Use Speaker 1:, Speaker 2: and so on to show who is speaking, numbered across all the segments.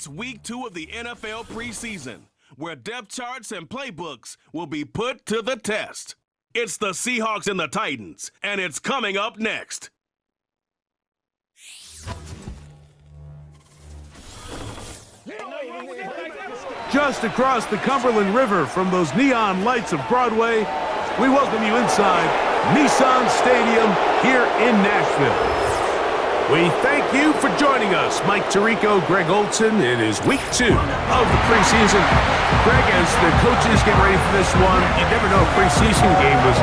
Speaker 1: It's week two of the NFL preseason, where depth charts and playbooks will be put to the test. It's the Seahawks and the Titans, and it's coming up next.
Speaker 2: Just across the Cumberland River from those neon lights of Broadway, we welcome you inside Nissan Stadium here in Nashville. We thank you for joining us. Mike Tirico, Greg Olsen. It is week two of the preseason. Greg, as the coaches get ready for this one, you never know a preseason game was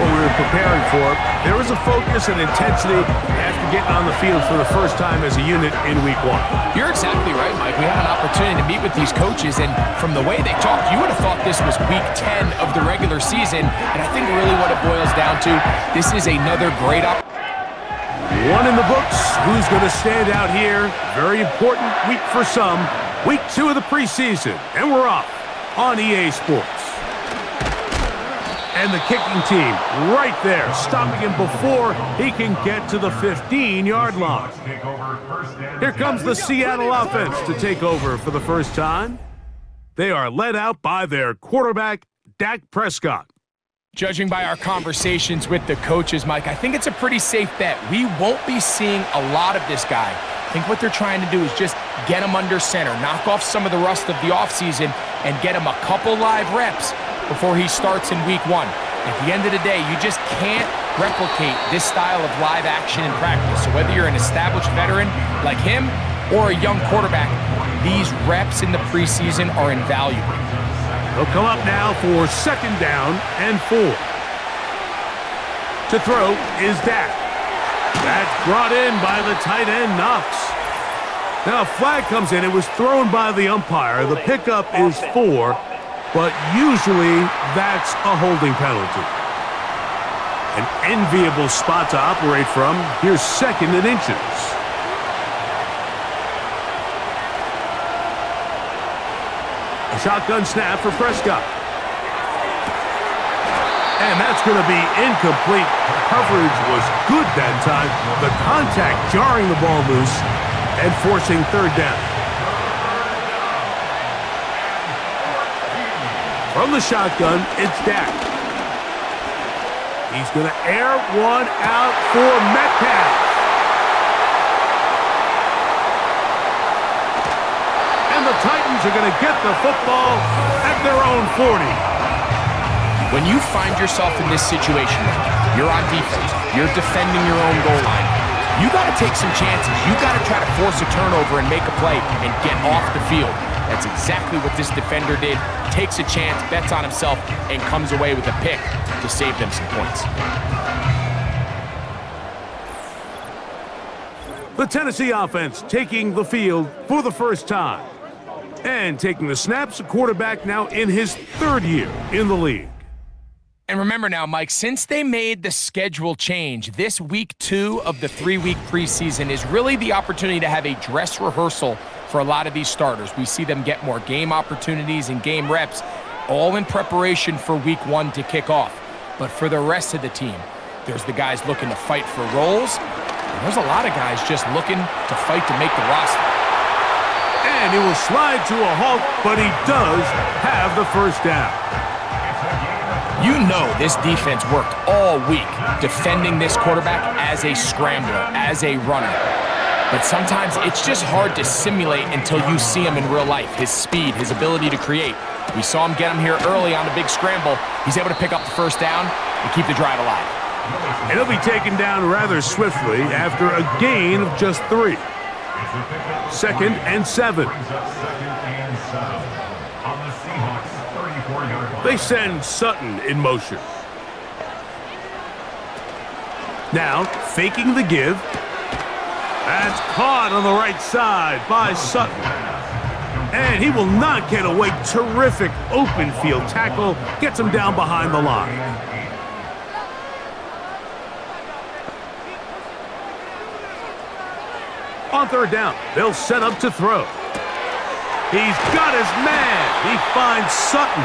Speaker 2: what we were preparing for. There was a focus and intensity after getting on the field for the first time as a unit in week one.
Speaker 3: You're exactly right, Mike. We had an opportunity to meet with these coaches, and from the way they talked, you would have thought this was week 10 of the regular season. And I think really what it boils down to, this is another great opportunity
Speaker 2: one in the books. Who's going to stand out here? Very important week for some. Week two of the preseason. And we're off on EA Sports. And the kicking team right there, stopping him before he can get to the 15-yard line. Here comes the Seattle offense to take over for the first time. They are led out by their quarterback, Dak Prescott.
Speaker 3: Judging by our conversations with the coaches, Mike, I think it's a pretty safe bet. We won't be seeing a lot of this guy. I think what they're trying to do is just get him under center, knock off some of the rust of the offseason, and get him a couple live reps before he starts in week one. At the end of the day, you just can't replicate this style of live action in practice. So whether you're an established veteran like him or a young quarterback, these reps in the preseason are invaluable.
Speaker 2: He'll come up now for second down and four. To throw is Dak. That's brought in by the tight end, Knox. Now a flag comes in. It was thrown by the umpire. The pickup is four, but usually that's a holding penalty. An enviable spot to operate from. Here's second and inches. Shotgun snap for Prescott. And that's going to be incomplete. Coverage was good that time. The contact jarring the ball loose and forcing third down. From the shotgun, it's Dak. He's going to air one out for Metcalf. Titans are going to get the football at their own 40.
Speaker 3: When you find yourself in this situation, you're on defense, you're defending your own goal line, you got to take some chances. You got to try to force a turnover and make a play and get off the field. That's exactly what this defender did. Takes a chance, bets on himself, and comes away with a pick to save them some points.
Speaker 2: The Tennessee offense taking the field for the first time. And taking the snaps, a quarterback now in his third year in the league.
Speaker 3: And remember now, Mike, since they made the schedule change, this week two of the three week preseason is really the opportunity to have a dress rehearsal for a lot of these starters. We see them get more game opportunities and game reps, all in preparation for week one to kick off. But for the rest of the team, there's the guys looking to fight for roles, and there's a lot of guys just looking to fight to make the roster
Speaker 2: and he will slide to a halt, but he does have the first down.
Speaker 3: You know this defense worked all week defending this quarterback as a scrambler, as a runner. But sometimes it's just hard to simulate until you see him in real life, his speed, his ability to create. We saw him get him here early on a big scramble. He's able to pick up the first down and keep the drive alive.
Speaker 2: And he'll be taken down rather swiftly after a gain of just three. Second and seven. They send Sutton in motion. Now, faking the give. That's caught on the right side by Sutton. And he will not get away. Terrific open field tackle. Gets him down behind the line. On third down, they'll set up to throw. He's got his man. He finds Sutton.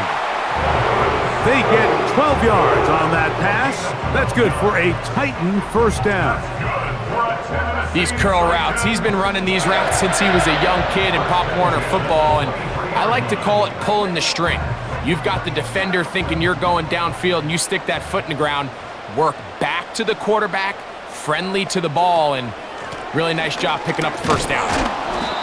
Speaker 2: They get 12 yards on that pass. That's good for a Titan first down.
Speaker 3: these curl routes. He's been running these routes since he was a young kid in Pop Warner football, and I like to call it pulling the string. You've got the defender thinking you're going downfield, and you stick that foot in the ground, work back to the quarterback, friendly to the ball, and really nice job picking up the first down.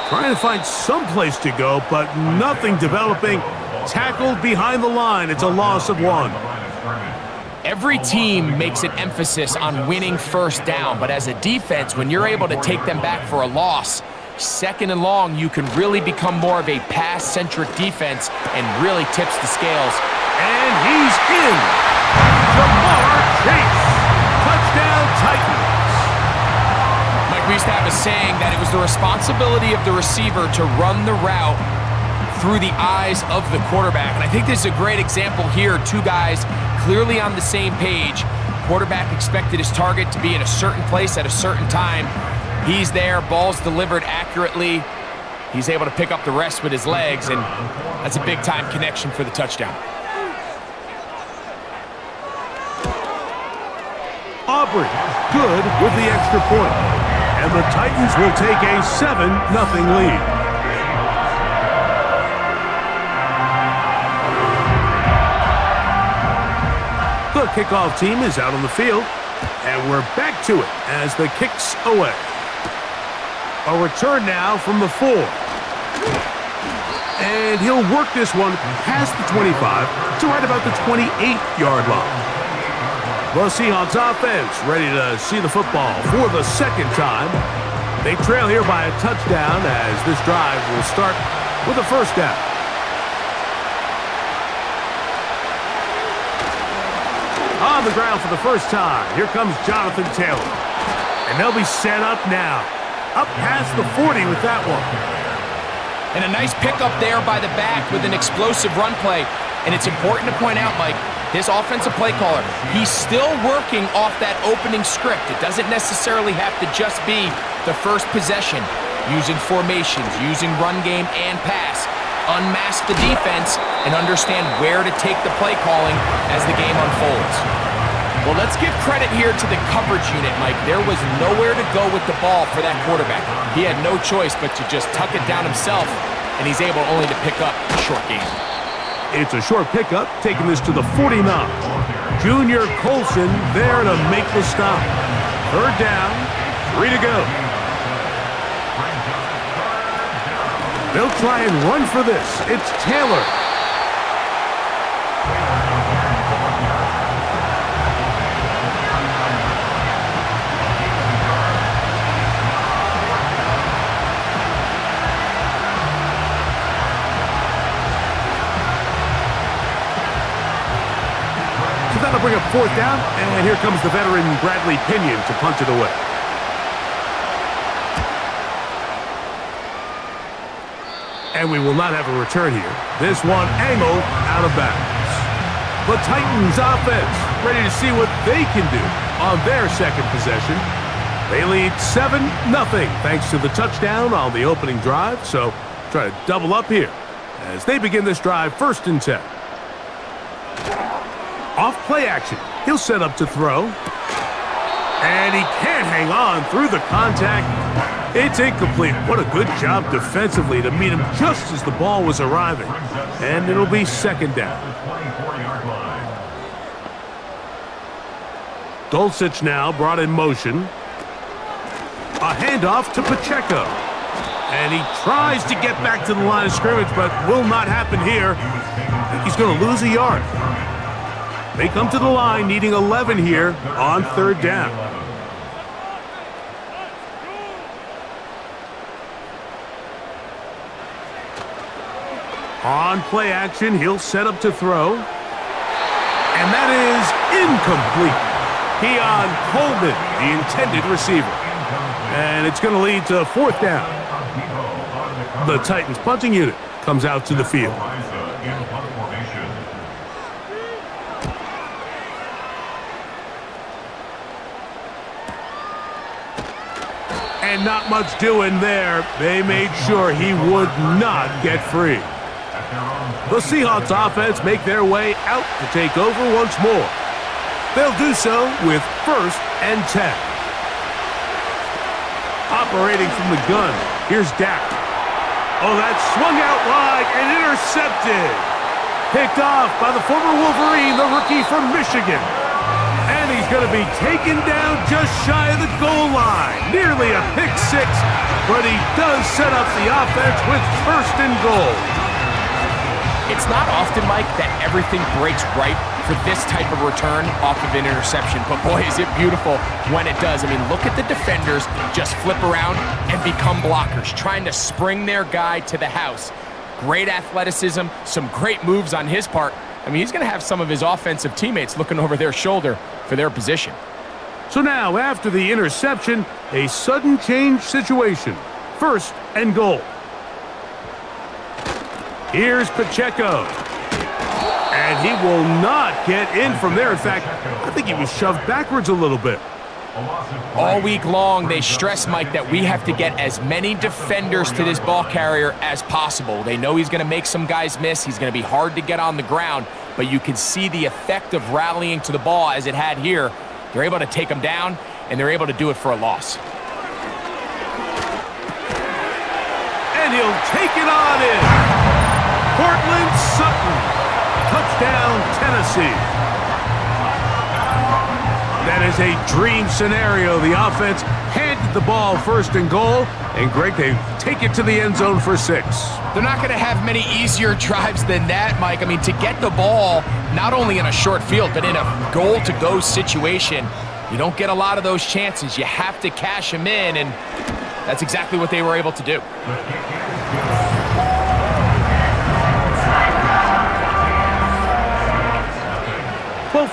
Speaker 2: Trying to find some place to go, but nothing developing. Tackled behind the line. It's a loss of one.
Speaker 3: Every team makes an emphasis on winning first down, but as a defense, when you're able to take them back for a loss, second and long, you can really become more of a pass-centric defense and really tips the scales.
Speaker 2: And he's in.
Speaker 3: We used to have a saying that it was the responsibility of the receiver to run the route through the eyes of the quarterback. And I think this is a great example here. Two guys clearly on the same page. Quarterback expected his target to be in a certain place at a certain time. He's there, ball's delivered accurately. He's able to pick up the rest with his legs, and that's a big-time connection for the touchdown.
Speaker 2: Aubrey, good with the extra point. And the Titans will take a 7-0 lead. The kickoff team is out on the field, and we're back to it as the kicks away. A return now from the four. And he'll work this one past the 25 to right about the 28-yard line. The Seahawks offense ready to see the football for the second time. They trail here by a touchdown as this drive will start with a first down. On the ground for the first time, here comes Jonathan Taylor. And they'll be set up now. Up past the 40 with that one.
Speaker 3: And a nice pickup there by the back with an explosive run play. And it's important to point out, Mike, this offensive play caller, he's still working off that opening script. It doesn't necessarily have to just be the first possession. Using formations, using run game and pass. Unmask the defense and understand where to take the play calling as the game unfolds. Well, let's give credit here to the coverage unit, Mike. There was nowhere to go with the ball for that quarterback. He had no choice but to just tuck it down himself, and he's able only to pick up a short game.
Speaker 2: It's a short pickup, taking this to the 49. Junior Colson there to make the stop. Third down, three to go. They'll try and run for this. It's Taylor. Fourth down, and here comes the veteran Bradley Pinion to punt it away. And we will not have a return here. This one angled out of bounds. The Titans offense ready to see what they can do on their second possession. They lead 7-0 thanks to the touchdown on the opening drive, so try to double up here as they begin this drive first and 10. Off play action. He'll set up to throw. And he can't hang on through the contact. It's incomplete. What a good job defensively to meet him just as the ball was arriving. And it'll be second down. Dulcich now brought in motion. A handoff to Pacheco. And he tries to get back to the line of scrimmage, but will not happen here. He's going to lose a yard. They come to the line needing 11 here on third down. On play action, he'll set up to throw. And that is incomplete. Keon Coleman, the intended receiver. And it's going to lead to fourth down. The Titans punting unit comes out to the field. And not much doing there. They made sure he would not get free. The Seahawks offense make their way out to take over once more. They'll do so with first and 10. operating from the gun. Here's Dak. Oh, that swung out wide and intercepted. Picked off by the former Wolverine, the rookie from Michigan. Going to be taken down just shy of the goal line. Nearly a pick six, but he does set up the offense with first and goal.
Speaker 3: It's not often, Mike, that everything breaks right for this type of return off of an interception. But boy, is it beautiful when it does. I mean, look at the defenders just flip around and become blockers, trying to spring their guy to the house. Great athleticism, some great moves on his part. I mean, he's going to have some of his offensive teammates looking over their shoulder for their position.
Speaker 2: So now, after the interception, a sudden change situation. First and goal. Here's Pacheco. And he will not get in from there. In fact, I think he was shoved backwards a little bit.
Speaker 3: All week long, they stress, Mike, that we have to get as many defenders to this ball carrier as possible. They know he's going to make some guys miss. He's going to be hard to get on the ground, but you can see the effect of rallying to the ball as it had here. They're able to take him down, and they're able to do it for a loss.
Speaker 2: And he'll take it on in. Courtland Sutton. Touchdown, Tennessee. That is a dream scenario. The offense handed the ball first and goal, and Greg, they take it to the end zone for six.
Speaker 3: They're not going to have many easier drives than that, Mike. I mean, to get the ball, not only in a short field, but in a goal-to-go situation, you don't get a lot of those chances. You have to cash them in, and that's exactly what they were able to do.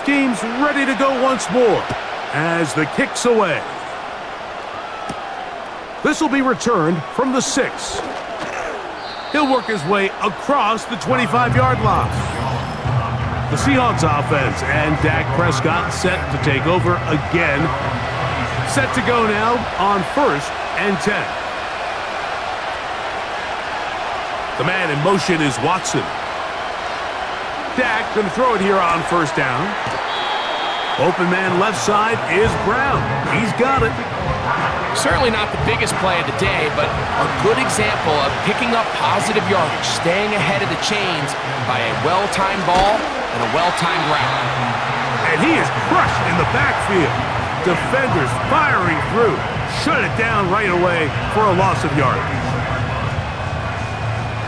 Speaker 2: Teams ready to go once more as the kick's away. This will be returned from the six. He'll work his way across the 25-yard line. The Seahawks offense and Dak Prescott set to take over again. Set to go now on first and 10. The man in motion is Watson. Dak going to throw it here on first down. Open man left side is Brown. He's got it.
Speaker 3: Certainly not the biggest play of the day, but a good example of picking up positive yardage, staying ahead of the chains by a well-timed ball and a well-timed route.
Speaker 2: And he is crushed in the backfield. Defenders firing through. Shut it down right away for a loss of yardage.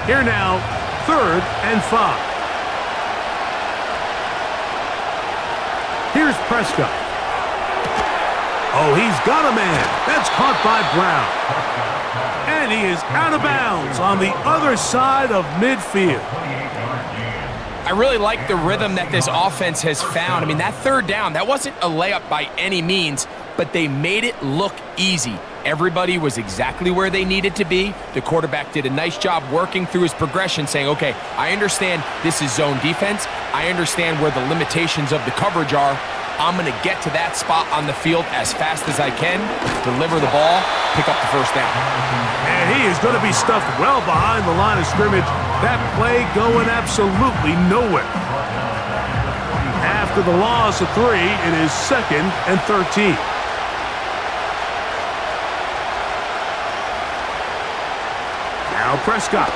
Speaker 2: Here now, third and five. Here's Prescott. Oh, he's got a man. That's caught by Brown. And he is out of bounds on the other side of midfield.
Speaker 3: I really like the rhythm that this offense has found. I mean, that third down, that wasn't a layup by any means, but they made it look easy. Everybody was exactly where they needed to be. The quarterback did a nice job working through his progression, saying, okay, I understand this is zone defense. I understand where the limitations of the coverage are. I'm going to get to that spot on the field as fast as I can, deliver the ball, pick up the first down.
Speaker 2: And he is going to be stuffed well behind the line of scrimmage. That play going absolutely nowhere. After the loss of three, it is second and 13. Now Prescott.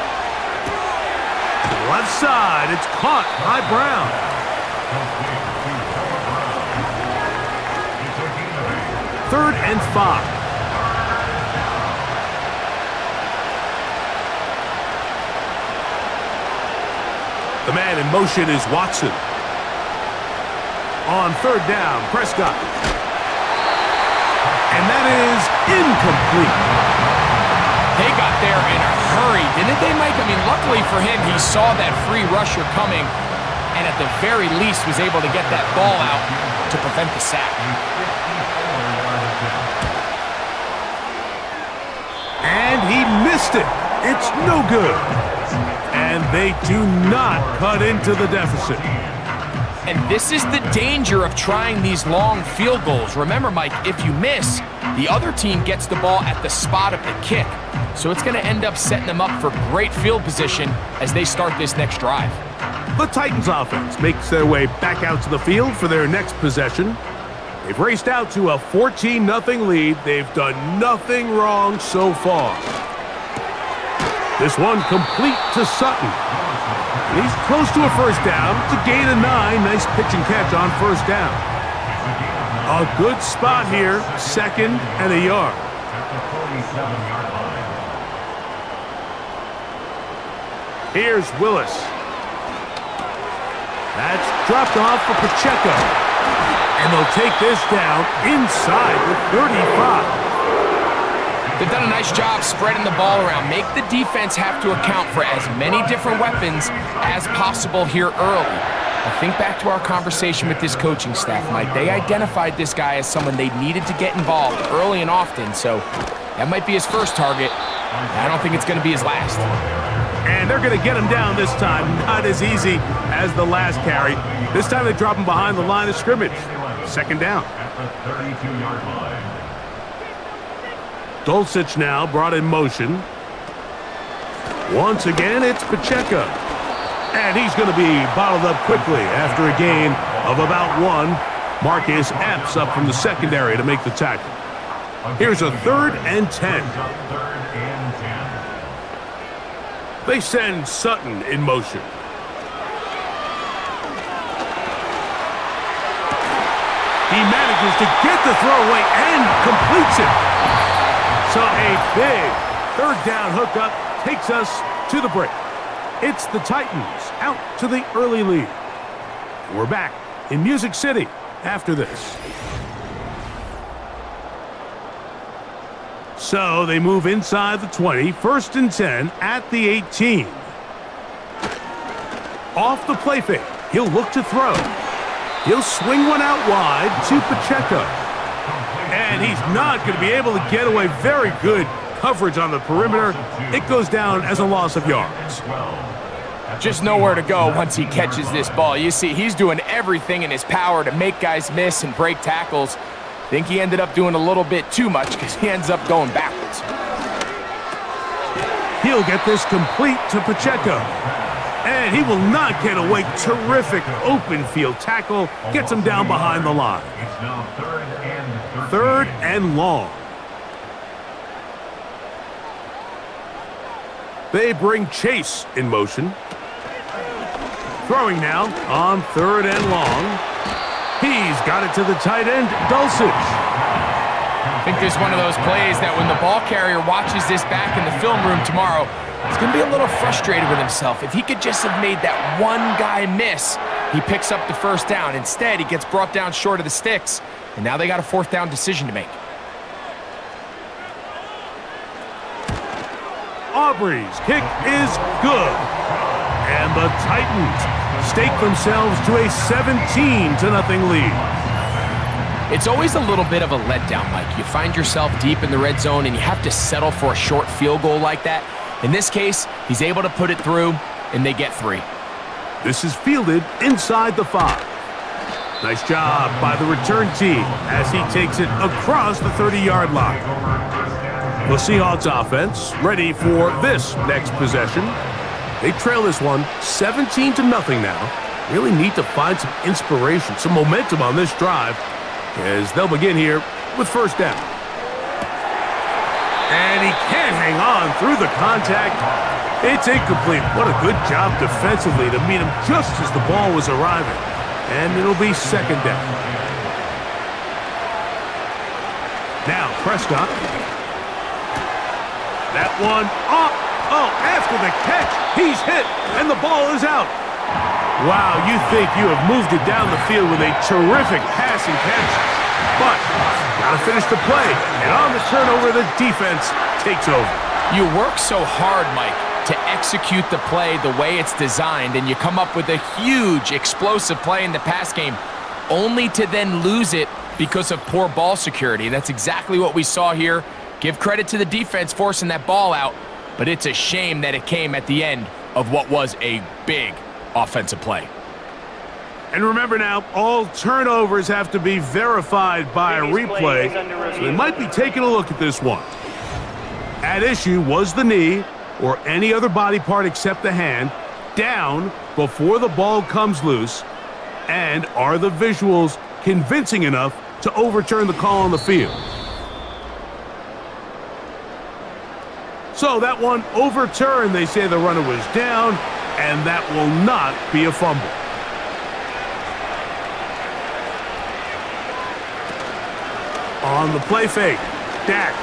Speaker 2: Left side, it's caught by Brown. Third and five. The man in motion is Watson. On third down, Prescott. And that is incomplete.
Speaker 3: They got there in a hurry, didn't they, Mike? I mean, luckily for him, he saw that free rusher coming and at the very least was able to get that ball out to prevent the sack.
Speaker 2: And he missed it. It's no good. And they do not cut into the deficit.
Speaker 3: And this is the danger of trying these long field goals. Remember, Mike, if you miss, the other team gets the ball at the spot of the kick. So it's going to end up setting them up for great field position as they start this next drive.
Speaker 2: The Titans offense makes their way back out to the field for their next possession. They've raced out to a 14-0 lead. They've done nothing wrong so far. This one complete to Sutton. He's close to a first down. It's a gain of nine. Nice pitch and catch on first down. A good spot here, second and a yard. Here's Willis. That's dropped off for Pacheco. And they'll take this down inside the 35.
Speaker 3: They've done a nice job spreading the ball around. Make the defense have to account for as many different weapons as possible here early. I think back to our conversation with this coaching staff, Mike. They identified this guy as someone they needed to get involved early and often, so that might be his first target. I don't think it's going to be his last.
Speaker 2: And they're going to get him down this time. Not as easy as the last carry. This time they drop him behind the line of scrimmage. Second down. Dulcich now brought in motion. Once again, it's Pacheco. And he's going to be bottled up quickly after a gain of about one. Marcus Epps up from the secondary to make the tackle. Here's a third and ten. They send Sutton in motion. He manages to get the throw away and completes it. So a big third down hookup takes us to the break. It's the Titans out to the early lead. We're back in Music City after this. So they move inside the 20, first and 10 at the 18. Off the play fake, he'll look to throw. He'll swing one out wide to Pacheco. And he's not going to be able to get away. Very good coverage on the perimeter. It goes down as a loss of yards.
Speaker 3: Just nowhere to go once he catches this ball. You see, he's doing everything in his power to make guys miss and break tackles. Think he ended up doing a little bit too much because he ends up going backwards.
Speaker 2: He'll get this complete to Pacheco. And he will not get away. Terrific open field tackle. Gets him down behind the line. Third and long. They bring Chase in motion. Throwing now on third and long. He's got it to the tight end, Dulcich.
Speaker 3: I think there's one of those plays that when the ball carrier watches this back in the film room tomorrow, he's going to be a little frustrated with himself. If he could just have made that one guy miss, he picks up the first down. Instead, he gets brought down short of the sticks, and now they got a fourth down decision to make.
Speaker 2: Aubrey's kick is good. And the Titans stake themselves to a 17 to nothing lead.
Speaker 3: It's always a little bit of a letdown, Mike. You find yourself deep in the red zone and you have to settle for a short field goal like that. In this case, he's able to put it through, and they get three.
Speaker 2: This is fielded inside the five. Nice job by the return team as he takes it across the 30-yard line. The Seahawks offense ready for this next possession. They trail this one 17 to nothing now. Really need to find some inspiration, some momentum on this drive as they'll begin here with first down. And he can't hang on through the contact. It's incomplete. What a good job defensively to meet him just as the ball was arriving. And it'll be second down. Now Prescott. That one up. Oh, after the catch, he's hit, and the ball is out. Wow, you think you have moved it down the field with a terrific passing catch. But, got to finish the play. And on the turnover, the defense takes over.
Speaker 3: You work so hard, Mike, to execute the play the way it's designed, and you come up with a huge, explosive play in the pass game, only to then lose it because of poor ball security. That's exactly what we saw here. Give credit to the defense forcing that ball out, but it's a shame that it came at the end of what was a big offensive play.
Speaker 2: And remember now, all turnovers have to be verified by a replay, so they might be taking a look at this one. At issue was the knee, or any other body part except the hand, down before the ball comes loose, and are the visuals convincing enough to overturn the call on the field. So that one overturned. They say the runner was down, and that will not be a fumble. On the play fake, Dak.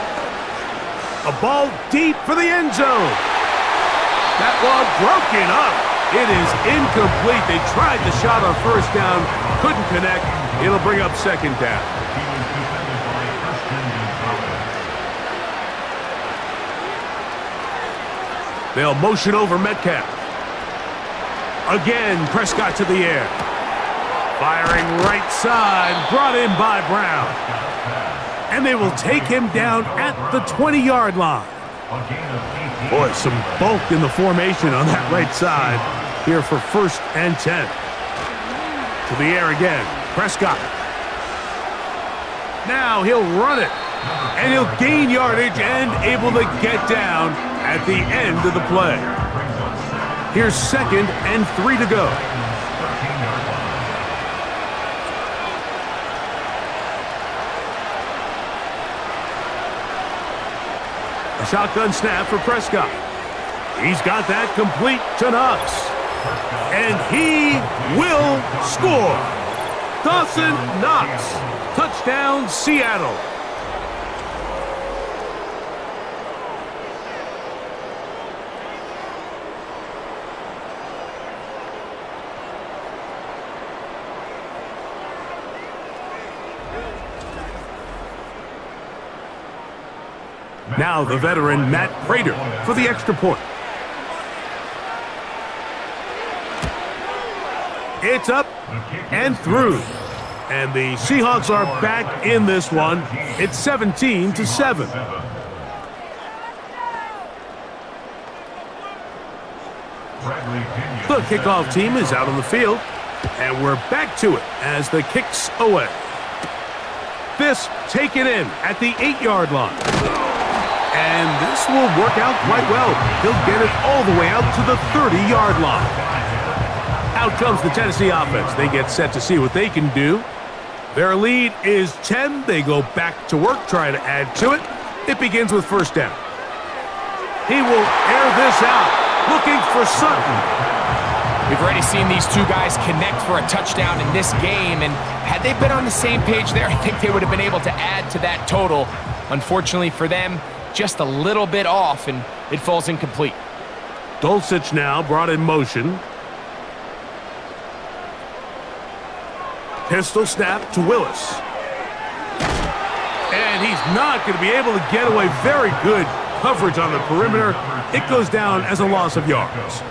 Speaker 2: A ball deep for the end zone. That one broken up. It is incomplete. They tried the shot on first down, couldn't connect. It'll bring up second down. They'll motion over Metcalf. Again, Prescott to the air. Firing right side, brought in by Brown. And they will take him down at the 20-yard line. Boy, some bulk in the formation on that right side here for first and 10. To the air again, Prescott. Now he'll run it, and he'll gain yardage and able to get down at the end of the play. Here's second and three to go. A shotgun snap for Prescott. He's got that complete to Knox. And he will score. Dawson Knox. Touchdown, Seattle. Now the veteran Matt Prater for the extra point. It's up and through. And the Seahawks are back in this one. It's 17 to 7. The kickoff team is out on the field. And we're back to it as the kicks away. This taken in at the eight-yard line. And this will work out quite well. He'll get it all the way out to the 30-yard line. Out comes the Tennessee offense. They get set to see what they can do. Their lead is 10. They go back to work, trying to add to it. It begins with first down. He will air this out, looking for Sutton.
Speaker 3: We've already seen these two guys connect for a touchdown in this game, and had they been on the same page there, I think they would have been able to add to that total. Unfortunately for them, just a little bit off, and it falls incomplete.
Speaker 2: Dulcich now brought in motion. Pistol snap to Willis. And he's not going to be able to get away. Very good coverage on the perimeter. It goes down as a loss of yards.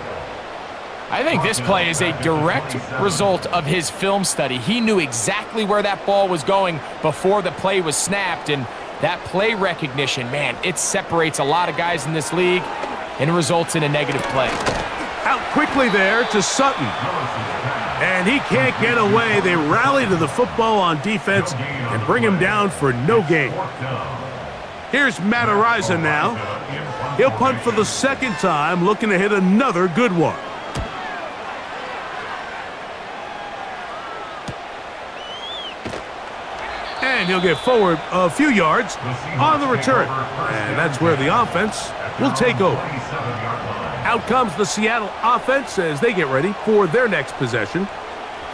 Speaker 3: I think this play is a direct result of his film study. He knew exactly where that ball was going before the play was snapped, and that play recognition, man, it separates a lot of guys in this league and results in a negative play.
Speaker 2: Out quickly there to Sutton. And he can't get away. They rally to the football on defense and bring him down for no gain. Here's Matt Araiza now. He'll punt for the second time, looking to hit another good one. And he'll get forward a few yards on the return. And that's where the offense will take over. Out comes the Seattle offense as they get ready for their next possession.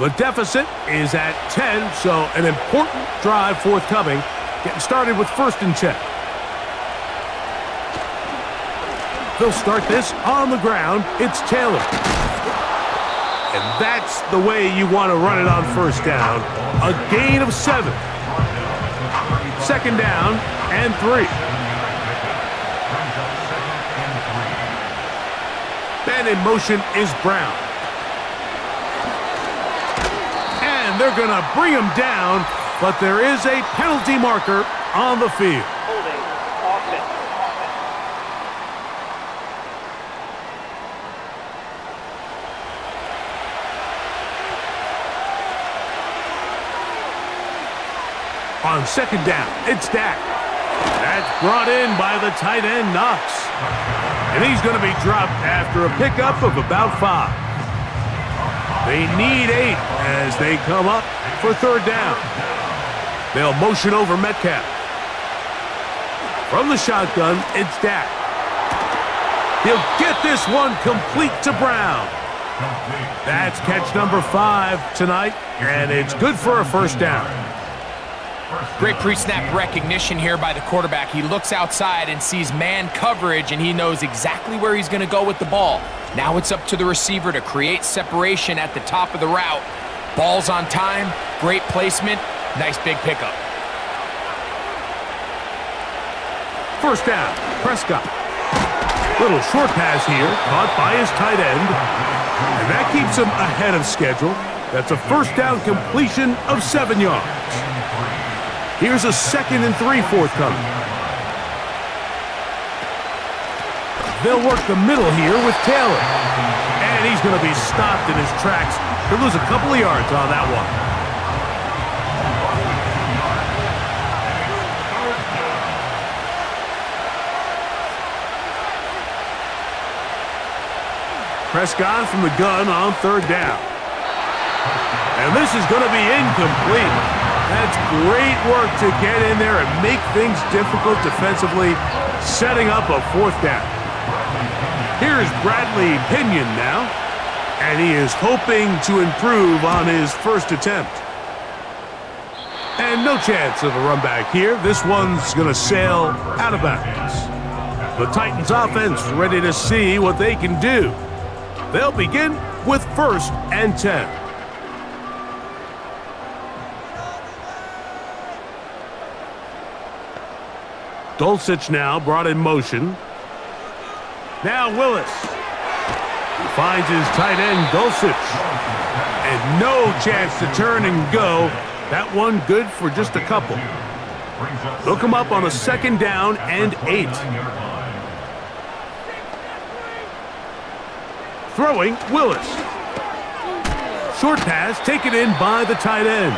Speaker 2: The deficit is at 10, so an important drive forthcoming. Getting started with first and 10. They'll start this on the ground. It's Taylor. And that's the way you want to run it on first down. A gain of seven. Second down and three. Then in motion is Brown. And they're going to bring him down, but there is a penalty marker on the field. On second down, it's Dak. That's brought in by the tight end, Knox. And he's going to be dropped after a pickup of about five. They need eight as they come up for third down. They'll motion over Metcalf. From the shotgun, it's Dak. He'll get this one complete to Brown. That's catch number five tonight, and it's good for a first down.
Speaker 3: Great pre-snap recognition here by the quarterback. He looks outside and sees man coverage, and he knows exactly where he's going to go with the ball. Now it's up to the receiver to create separation at the top of the route. Ball's on time, great placement, nice big pickup.
Speaker 2: First down, Prescott. Little short pass here, caught by his tight end. And that keeps him ahead of schedule. That's a first down completion of seven yards. Here's a second and three forthcoming. They'll work the middle here with Taylor. And he's going to be stopped in his tracks. He'll lose a couple of yards on that one. Prescott from the gun on third down. And this is going to be incomplete. That's great work to get in there and make things difficult defensively, setting up a fourth down. Here's Bradley Pinion now, and he is hoping to improve on his first attempt. And no chance of a run back here. This one's going to sail out of bounds. The Titans offense ready to see what they can do. They'll begin with first and 10. Dulcich now brought in motion. Now Willis. He finds his tight end, Dulcich. And no chance to turn and go. That one good for just a couple. They'll up on a second down and eight. Throwing, Willis. Short pass taken in by the tight end.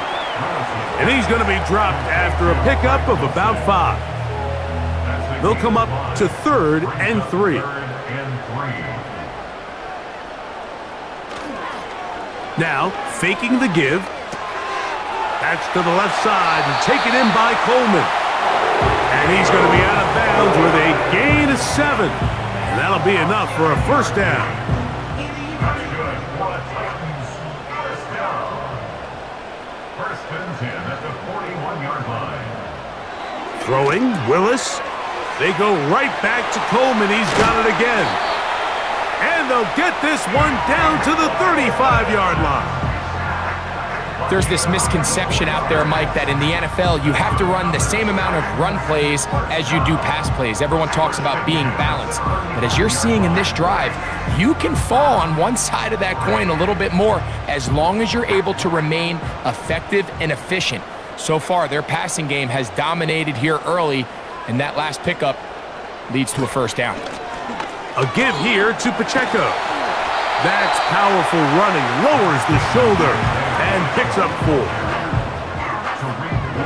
Speaker 2: And he's going to be dropped after a pickup of about five. They'll come up to third and three. Now, faking the give. That's to the left side and taken in by Coleman. And he's going to be out of bounds with a gain of seven. And that'll be enough for a first down. Throwing, Willis. They go right back to Coleman. He's got it again. And they'll get this one down to the 35-yard line.
Speaker 3: There's this misconception out there, Mike, that in the NFL, you have to run the same amount of run plays as you do pass plays. Everyone talks about being balanced. But as you're seeing in this drive, you can fall on one side of that coin a little bit more as long as you're able to remain effective and efficient. So far, their passing game has dominated here early, and that last pickup leads to a first down.
Speaker 2: A give here to Pacheco. That's powerful running, lowers the shoulder, and picks up four.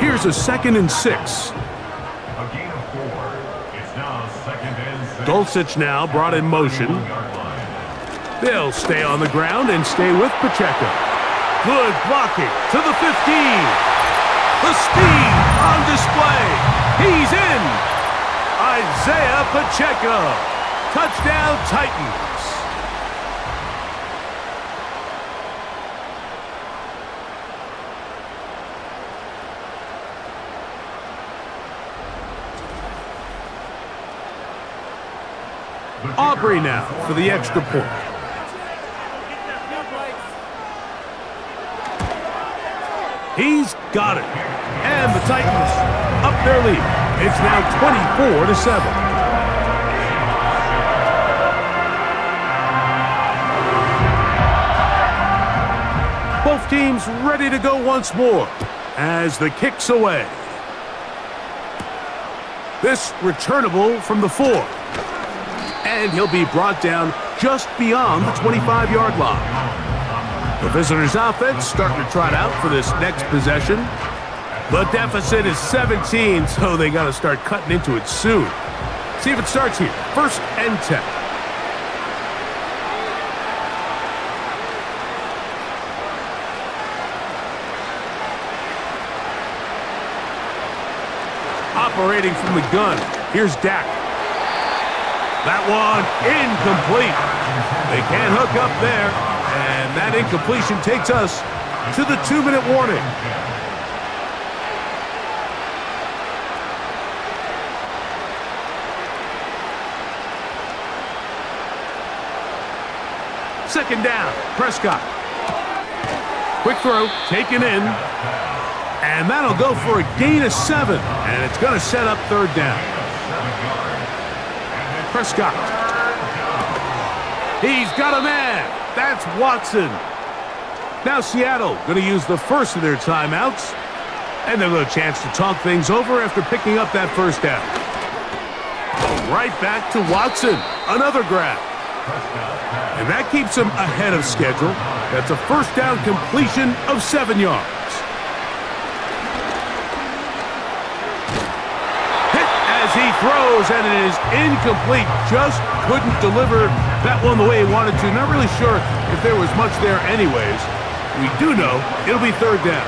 Speaker 2: Here's a second and six. Dulcich now brought in motion. They'll stay on the ground and stay with Pacheco. Good blocking to the 15. The speed on display. He's in. Isaiah Pacheco. Touchdown Titans. Aubrey now for the extra point. He's got it. And the Titans up their lead. It's now 24 to 7. Both teams ready to go once more as the kick's away. This returnable from the four. And he'll be brought down just beyond the 25-yard line. The visitors' offense starting to trot out for this next possession. The deficit is 17, so they got to start cutting into it soon. See if it starts here. First and 10. operating from the gun. Here's Dak. That one incomplete. They can't hook up there. And that incompletion takes us to the two-minute warning. Second down, Prescott. Quick throw, taken in. And that'll go for a gain of seven. And it's going to set up third down. Prescott. He's got a man. That's Watson. Now Seattle going to use the first of their timeouts. And they'll get a chance to talk things over after picking up that first down. Right back to Watson. Another grab. And that keeps him ahead of schedule. That's a first down completion of seven yards. Hit as he throws, and it is incomplete. Just couldn't deliver that one the way he wanted to. Not really sure if there was much there anyways. We do know it'll be third down.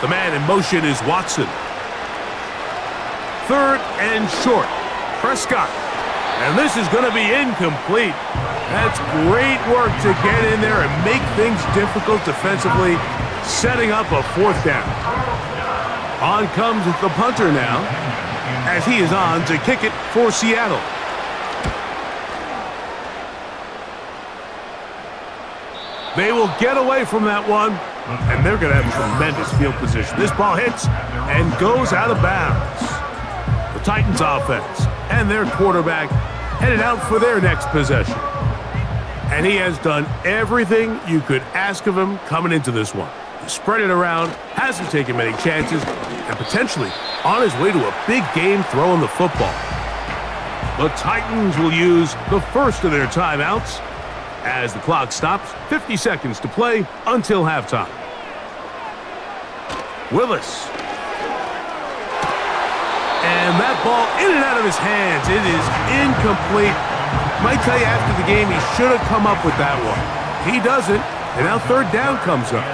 Speaker 2: The man in motion is Watson. Third and short. Prescott and this is going to be incomplete. That's great work to get in there and make things difficult defensively, setting up a fourth down. On comes the punter now, as he is on to kick it for Seattle. They will get away from that one, and they're going to have tremendous field position. This ball hits and goes out of bounds. The Titans offense and their quarterback headed out for their next possession. And he has done everything you could ask of him coming into this one. He spread it around, hasn't taken many chances, and potentially on his way to a big game throwing the football. The Titans will use the first of their timeouts as the clock stops. 50 seconds to play until halftime. Willis and that ball in and out of his hands. It is incomplete. Might tell you after the game he should have come up with that one. He doesn't, and now third down comes up.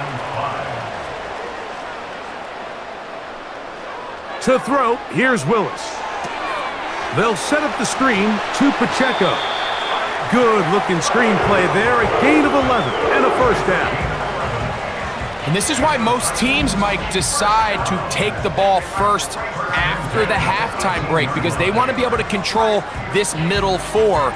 Speaker 2: To throw, here's Willis. They'll set up the screen to Pacheco. Good looking screenplay there, a gain of 11 and a first down.
Speaker 3: And this is why most teams, Mike, decide to take the ball first after the halftime break because they want to be able to control this middle four.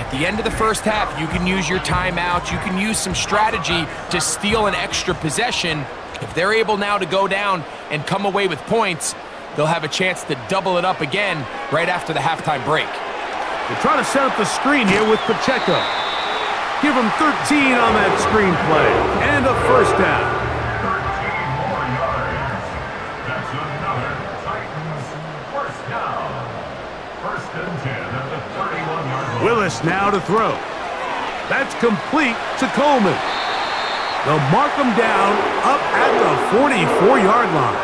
Speaker 3: At the end of the first half, you can use your timeout. You can use some strategy to steal an extra possession. If they're able now to go down and come away with points, they'll have a chance to double it up again right after the halftime break.
Speaker 2: They're trying to set up the screen here with Pacheco. Give him 13 on that screen play and a first down. Now to throw. That's complete to Coleman. They'll mark him down up at the 44-yard line.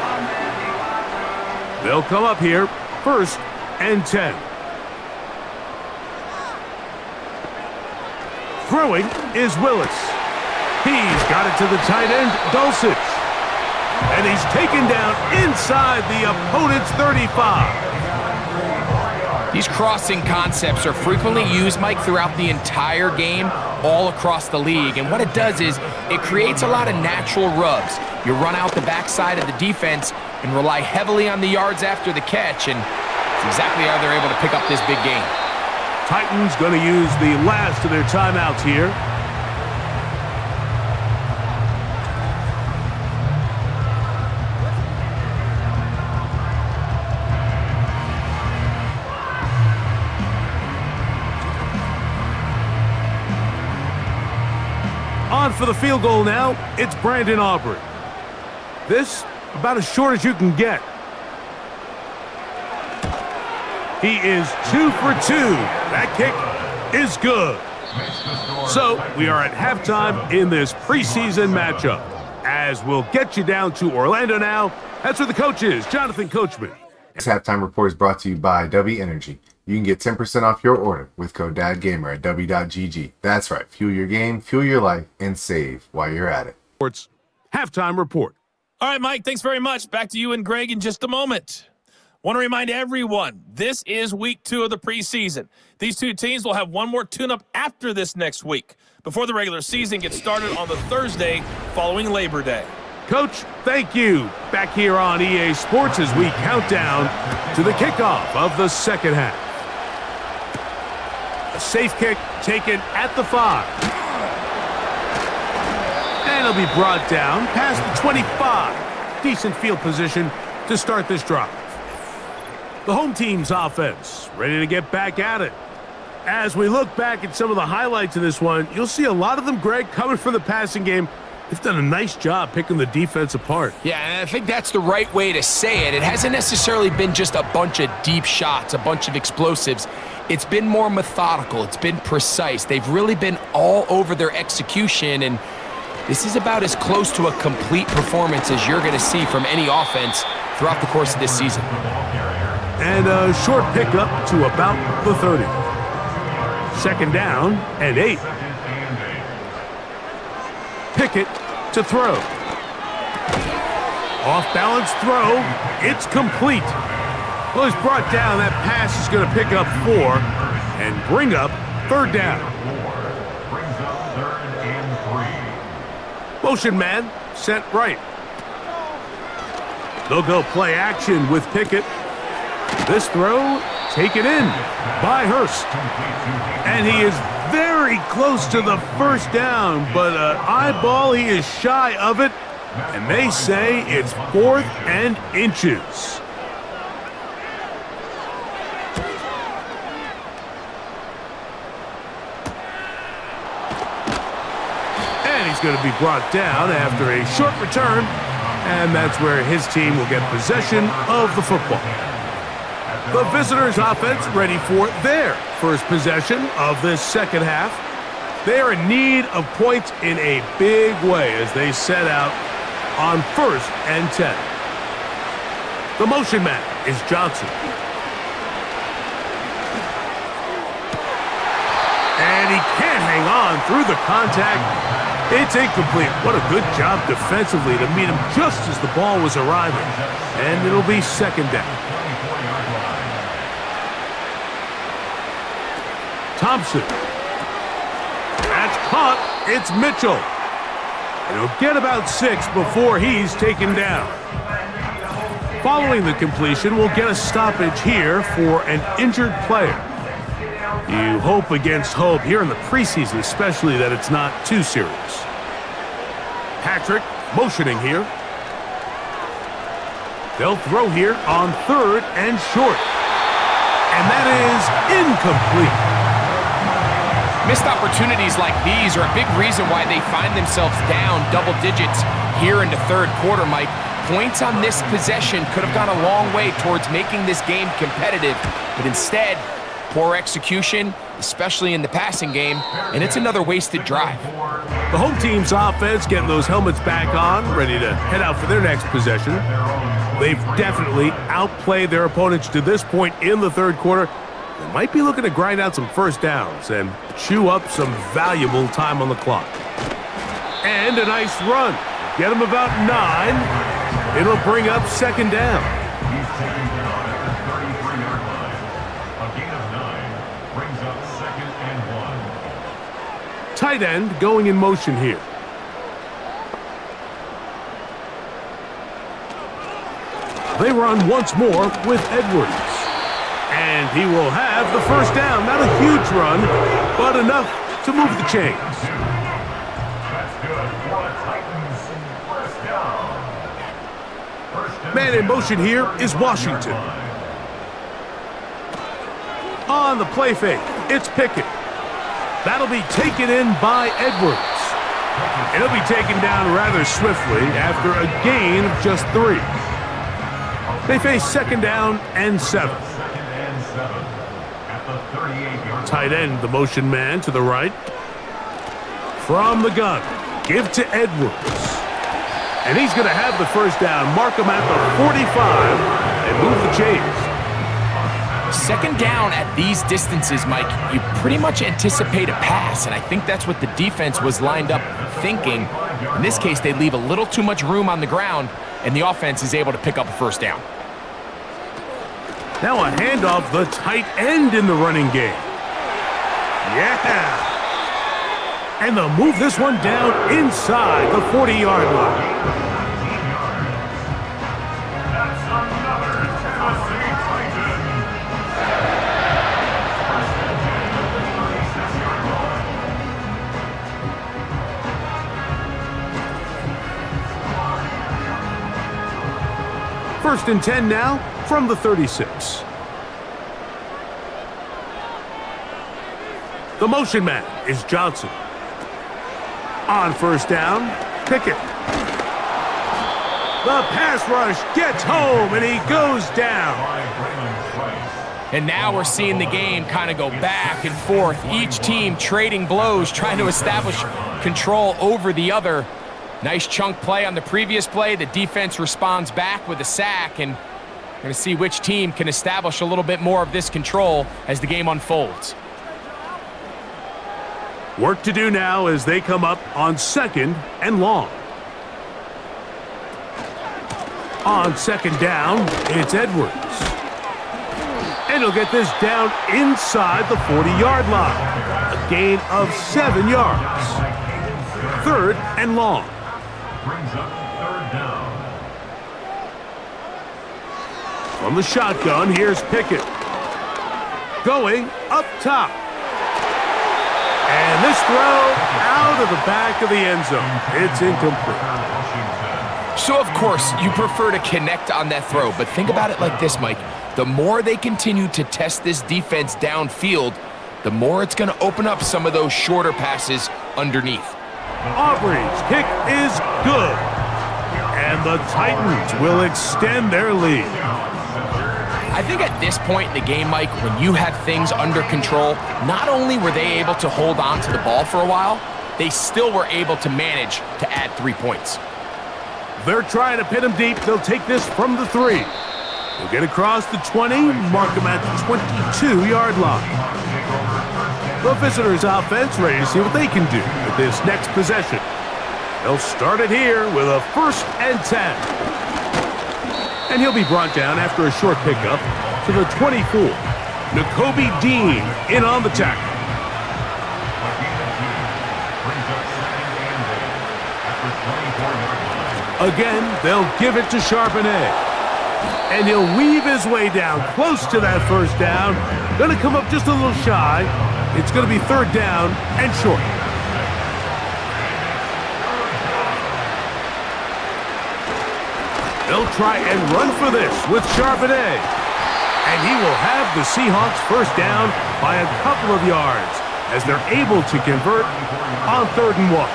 Speaker 2: They'll come up here first and 10. Throwing is Willis. He's got it to the tight end, Dulcich. And he's taken down inside the opponent's 35.
Speaker 3: These crossing concepts are frequently used, Mike, throughout the entire game, all across the league. And what it does is it creates a lot of natural rubs. You run out the backside of the defense and rely heavily on the yards after the catch, and it's exactly how they're able to pick up this big game.
Speaker 2: Titans going to use the last of their timeouts here. For the field goal now, it's Brandon Aubrey. This, about as short as you can get. He is two for two. That kick is good. So, we are at halftime in this preseason matchup. As we'll get you down to Orlando now, that's where the coach is, Jonathan Coachman.
Speaker 4: This halftime report is brought to you by W Energy. You can get 10% off your order with code DADDGAMER at W.GG. That's right, fuel your game, fuel your life, and save while you're at it.
Speaker 2: Sports halftime report.
Speaker 5: All right, Mike, thanks very much. Back to you and Greg in just a moment. Want to remind everyone this is week two of the preseason. These two teams will have one more tune up after this next week before the regular season gets started on the Thursday following Labor Day.
Speaker 2: Coach, thank you. Back here on EA Sports as we count down to the kickoff of the second half. Safe kick taken at the five. And it'll be brought down past the 25. Decent field position to start this drive. The home team's offense ready to get back at it. As we look back at some of the highlights of this one, you'll see a lot of them, Greg, coming from the passing game They've done a nice job picking the defense apart.
Speaker 3: Yeah, and I think that's the right way to say it. It hasn't necessarily been just a bunch of deep shots, a bunch of explosives. It's been more methodical. It's been precise. They've really been all over their execution, and this is about as close to a complete performance as you're going to see from any offense throughout the course of this season.
Speaker 2: And a short pickup to about the 30. Second down and eight. Pickett to throw. Off balance throw. It's complete. Well, he's brought down. That pass is going to pick up four and bring up third down. Motion man sent right. They'll go play action with Pickett. This throw taken in by Hurst. And he is very close to the first down, but an eyeball, he is shy of it, and they say it's fourth and inches. And he's going to be brought down after a short return, and that's where his team will get possession of the football. The visitors' offense ready for their first possession of this second half. They are in need of points in a big way as they set out on first and 10. The motion man is Johnson. And he can't hang on through the contact. It's incomplete. What a good job defensively to meet him just as the ball was arriving. And it'll be second down. Thompson. That's caught. It's Mitchell. And he'll get about six before he's taken down. Following the completion, we'll get a stoppage here for an injured player. You hope against hope here in the preseason, especially that it's not too serious. Patrick motioning here. They'll throw here on third and short. And that is incomplete.
Speaker 3: Missed opportunities like these are a big reason why they find themselves down double digits here in the third quarter, Mike. Points on this possession could have gone a long way towards making this game competitive, but instead, poor execution, especially in the passing game, and it's another wasted drive.
Speaker 2: The home team's offense getting those helmets back on, ready to head out for their next possession. They've definitely outplayed their opponents to this point in the third quarter, they might be looking to grind out some first downs and chew up some valuable time on the clock. And a nice run. Get him about nine. It'll bring up second down. Tight end going in motion here. They run once more with Edwards. And he will have the first down. Not a huge run, but enough to move the chains. Man in motion here is Washington. On the play fake, it's Pickett. That'll be taken in by Edwards. He'll be taken down rather swiftly after a gain of just three. They face second down and seven. Tight end, the motion man to the right. From the gun, give to Edwards. And he's going to have the first down. Mark him at the 45 and move the chains.
Speaker 3: Second down at these distances, Mike, you pretty much anticipate a pass, and I think that's what the defense was lined up thinking. In this case, they leave a little too much room on the ground, and the offense is able to pick up a first down.
Speaker 2: Now a handoff, the tight end in the running game. Yeah. And they'll move this one down inside the 40-yard line. First and 10 now from the 36. The motion man is Johnson. On first down, Pickett. The pass rush gets home, and he goes down.
Speaker 3: And now we're seeing the game kind of go back and forth. Each team trading blows, trying to establish control over the other. Nice chunk play on the previous play. The defense responds back with a sack, and going to see which team can establish a little bit more of this control as the game unfolds.
Speaker 2: Work to do now as they come up on second and long. On second down, it's Edwards. And he'll get this down inside the 40-yard line. A gain of seven yards. Third and long brings up third down. From the shotgun, here's Pickett. Going up top. And this throw out of the back of the end zone. It's incomplete.
Speaker 3: So, of course, you prefer to connect on that throw, but think about it like this, Mike. The more they continue to test this defense downfield, the more it's going to open up some of those shorter passes underneath.
Speaker 2: Aubrey's kick is good. And the Titans will extend their lead.
Speaker 3: I think at this point in the game, Mike, when you have things under control, not only were they able to hold on to the ball for a while, they still were able to manage to add three points.
Speaker 2: They're trying to pin him deep. They'll take this from the three. They'll get across the 20, mark him at the 22-yard line. The visitors' offense ready to see what they can do with this next possession. They'll start it here with a first and 10. And he'll be brought down after a short pickup to the 24. Nakobe Dean in on the tackle. Again, they'll give it to Charbonnet. And he'll weave his way down close to that first down. Going to come up just a little shy, it's going to be third down and short. Try and run for this with Charbonnet. And he will have the Seahawks first down by a couple of yards as they're able to convert on third and one.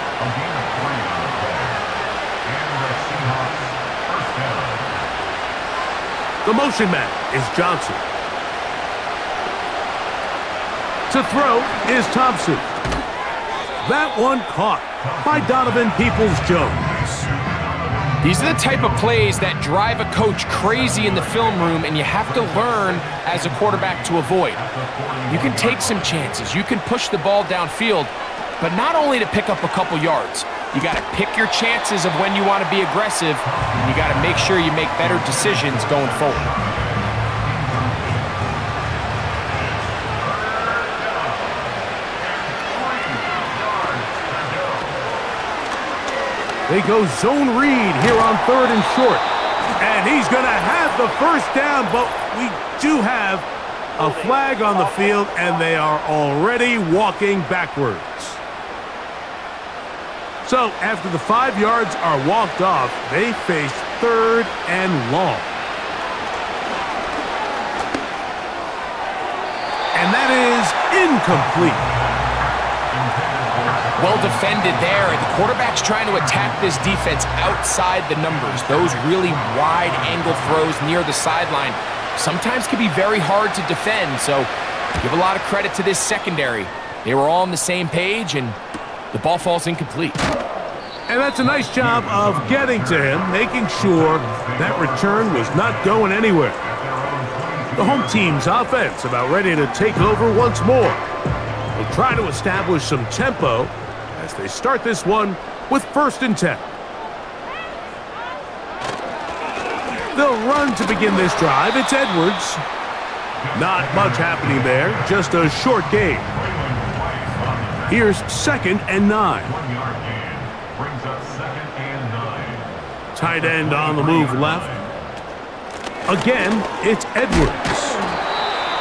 Speaker 2: The motion man is Johnson. To throw is Thompson. That one caught by Donovan Peoples-Jones.
Speaker 3: These are the type of plays that drive a coach crazy in the film room, and you have to learn as a quarterback to avoid. You can take some chances. You can push the ball downfield, but not only to pick up a couple yards. You got to pick your chances of when you want to be aggressive, and you got to make sure you make better decisions going forward.
Speaker 2: They go zone read here on third and short. And he's going to have the first down, but we do have a flag on the field, and they are already walking backwards. So after the five yards are walked off, they face third and long. And that is incomplete.
Speaker 3: Well defended there, and the quarterback's trying to attack this defense outside the numbers. Those really wide angle throws near the sideline sometimes can be very hard to defend, so give a lot of credit to this secondary. They were all on the same page, and the ball falls incomplete.
Speaker 2: And that's a nice job of getting to him, making sure that return was not going anywhere. The home team's offense about ready to take over once more. They'll try to establish some tempo as they start this one with first and 10. They'll run to begin this drive. It's Edwards. Not much happening there, just a short game. Here's second and nine. Tight end on the move left. Again, it's Edwards.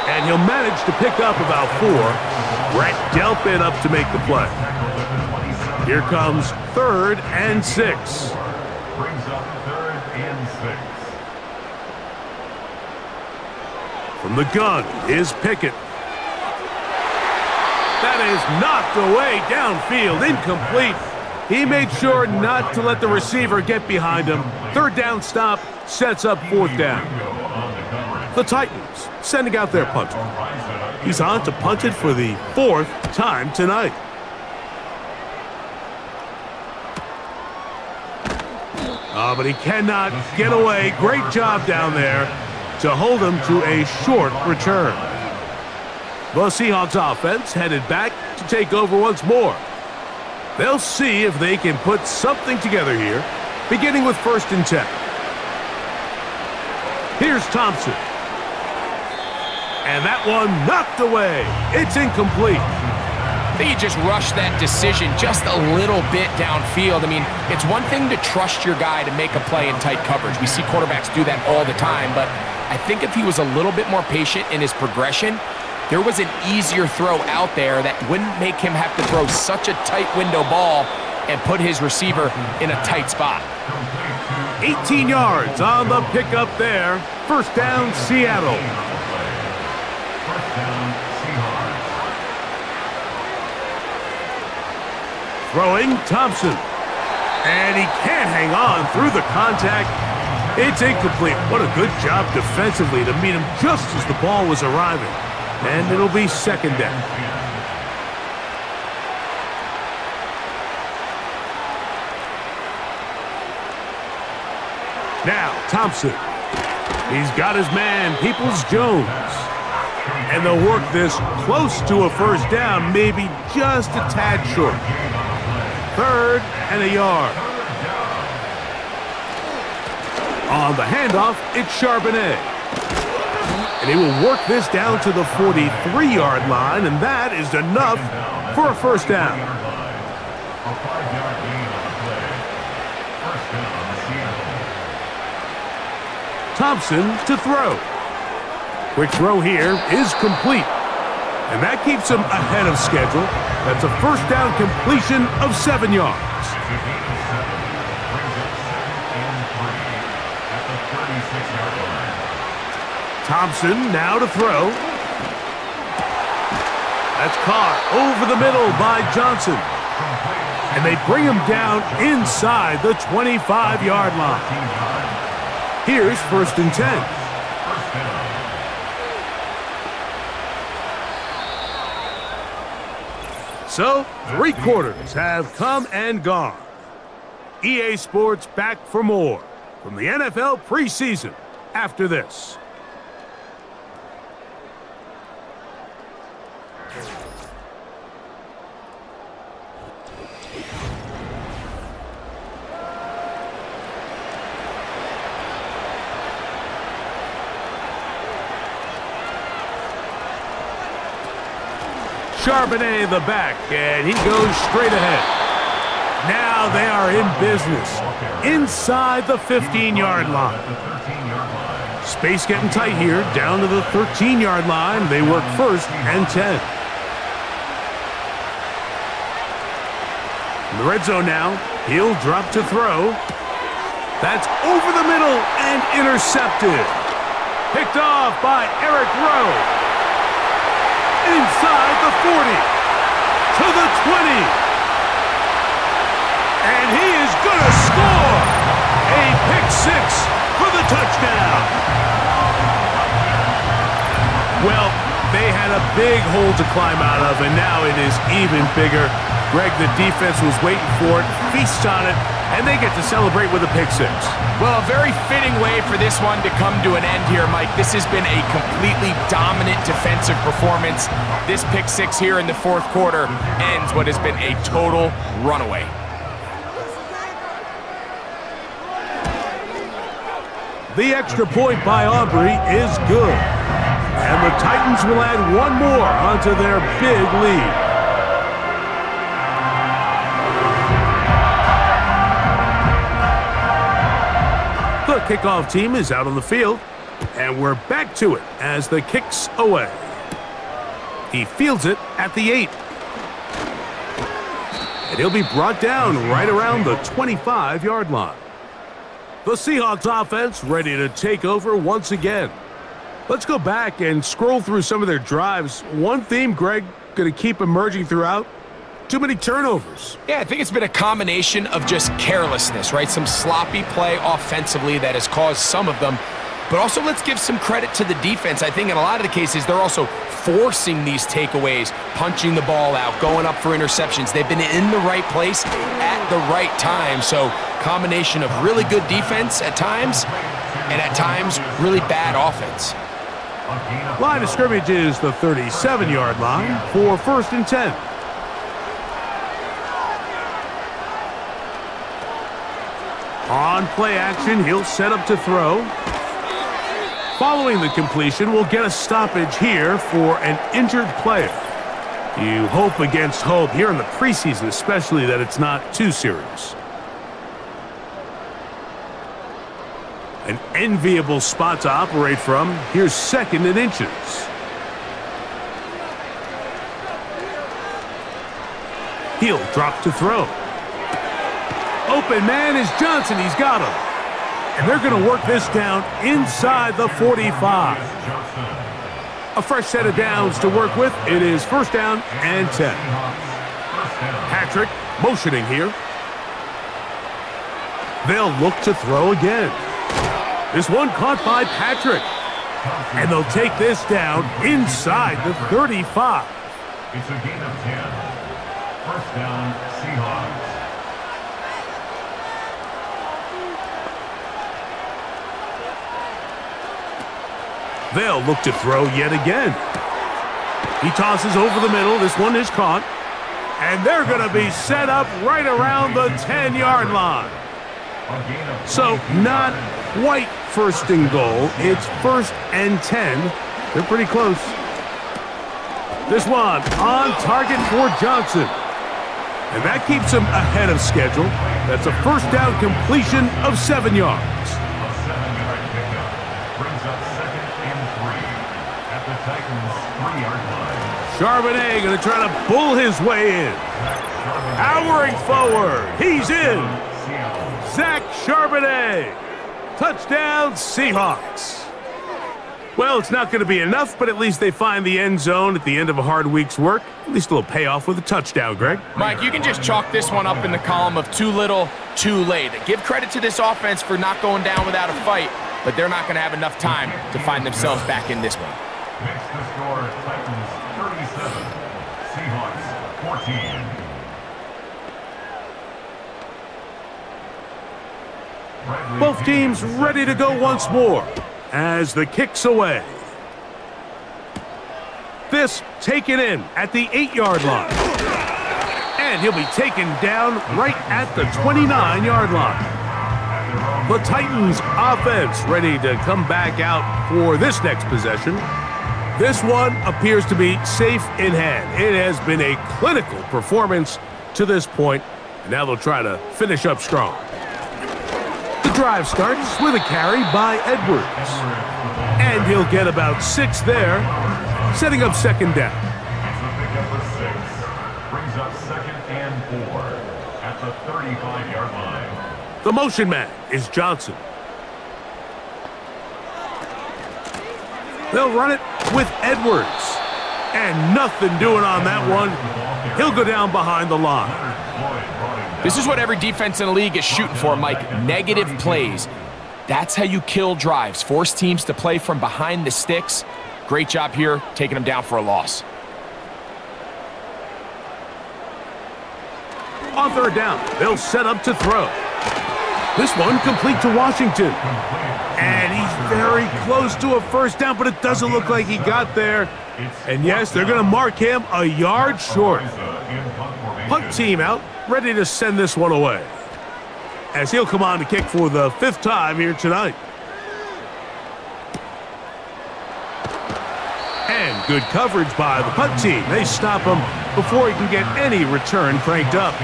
Speaker 2: And he'll manage to pick up about four. Brett Delpit up to make the play. Here comes third and six.
Speaker 6: Brings up third and six.
Speaker 2: From the gun is Pickett. That is knocked away downfield, incomplete. He made sure not to let the receiver get behind him. Third down stop sets up fourth down. The Titans sending out their punter. He's on to punt it for the fourth time tonight. Oh, but he cannot get away. Great job down there to hold him to a short return. The Seahawks offense headed back to take over once more. They'll see if they can put something together here, beginning with first and 10. Here's Thompson. And that one knocked away. It's incomplete.
Speaker 3: Think he just rushed that decision just a little bit downfield. I mean, it's one thing to trust your guy to make a play in tight coverage. We see quarterbacks do that all the time, but I think if he was a little bit more patient in his progression, there was an easier throw out there that wouldn't make him have to throw such a tight window ball and put his receiver in a tight spot.
Speaker 2: 18 yards on the pickup there. First down, Seattle. Throwing Thompson. And he can't hang on through the contact. It's incomplete. What a good job defensively to meet him just as the ball was arriving. And it'll be second down. Now, Thompson. He's got his man, Peoples-Jones. And they'll work this close to a first down, maybe just a tad short. Third and a yard. On the handoff, it's Charbonnet. And he will work this down to the 43-yard line, and that is enough for a first down. Thompson to throw. Quick throw here is complete. And that keeps him ahead of schedule. That's a first down completion of seven yards.
Speaker 6: It's a gain of seven. Brings up second and three at the 36-yard line.
Speaker 2: Thompson now to throw. That's caught over the middle by Johnson. And they bring him down inside the 25-yard line. Here's first and 10.
Speaker 6: First down.
Speaker 2: So, three quarters have come and gone. EA Sports back for more from the NFL preseason after this. Charbonnet in the back, and he goes straight ahead. Now they are in business inside the 15-yard line.
Speaker 6: The 13-yard line.
Speaker 2: Space getting tight here, down to the 13-yard line. They work mm-hmm. first and 10. In the red zone now, he'll drop to throw. That's over the middle and intercepted. Picked off by Eric Rowe. Inside the 40. To the 20. And he is going to score. A pick six for the touchdown. Well, they had a big hole to climb out of, and now it is even bigger. Greg, the defense was waiting for it, feasts on it, and they get to celebrate with a pick six.
Speaker 3: Well, a very fitting way for this one to come to an end here, Mike. This has been a completely dominant defensive performance. This pick six here in the fourth quarter ends what has been a total runaway.
Speaker 2: The extra point by Aubrey is good. And the Titans will add one more onto their big lead. Kickoff team is out on the field, and we're back to it as the kicks away. He fields it at the 8. And he'll be brought down right around the 25-yard line. The Seahawks offense ready to take over once again. Let's go back and scroll through some of their drives. One theme, Greg, going to keep emerging throughout too many turnovers.
Speaker 3: Yeah, I think it's been a combination of just carelessness, right? Some sloppy play offensively that has caused some of them. But also, let's give some credit to the defense. I think in a lot of the cases, they're also forcing these takeaways, punching the ball out, going up for interceptions. They've been in the right place at the right time. So, combination of really good defense at times and at times really bad offense.
Speaker 2: Line of scrimmage is the 37-yard line for first and 10. On play action, he'll set up to throw. Following the completion, we'll get a stoppage here for an injured player. You hope against hope here in the preseason, especially that it's not too serious. An enviable spot to operate from. Here's second in inches. He'll drop to throw. Open man is Johnson. He's got him. And they're going to work this down inside the 45. A fresh set of downs to work with. It is first down and 10. Patrick motioning here. They'll look to throw again. This one caught by Patrick. And they'll take this down inside the 35.
Speaker 6: It's a gain of 10. First down, Seahawks.
Speaker 2: They'll look to throw yet again. He tosses over the middle. This one is caught. And they're going to be set up right around the 10-yard line. So not quite first and goal. It's first and 10. They're pretty close. This one on target for Johnson. And that keeps him ahead of schedule. That's a first down completion of seven yards. Charbonnet going to try to pull his way in. Powering forward. He's in. Zach Charbonnet. Touchdown, Seahawks. Well, it's not going to be enough, but at least they find the end zone at the end of a hard week's work. At least a little payoff with a touchdown, Greg.
Speaker 3: Mike, you can just chalk this one up in the column of too little, too late. Give credit to this offense for not going down without a fight, but they're not going to have enough time to find themselves back in this one.
Speaker 6: 13.
Speaker 2: Both teams ready to go once more as the kick's away. This taken in at the eight-yard line. And he'll be taken down right at the 29-yard line. The Titans offense ready to come back out for this next possession. This one appears to be safe in hand. It has been a clinical performance to this point. Now they'll try to finish up strong. The drive starts with a carry by Edwards. And he'll get about six there, setting up second down.
Speaker 6: It's a pickup of six. Brings up second and four at the 35-yard line.
Speaker 2: The motion man is Johnson. They'll run it with Edwards. And nothing doing on that one. He'll go down behind the line.
Speaker 6: Floyd brought him down.
Speaker 3: This is what every defense in the league is shooting for, Mike. Negative plays. That's how you kill drives. Force teams to play from behind the sticks. Great job here, taking them down for a loss.
Speaker 2: On third down, they'll set up to throw. This one complete to Washington. And he's very close to a first down, but it doesn't look like he got there. And yes, they're going to mark him a yard short.
Speaker 6: Punt
Speaker 2: team out, ready to send this one away. As he'll come on to kick for the fifth time here tonight. And good coverage by the punt team. They stop him before he can get any return cranked up.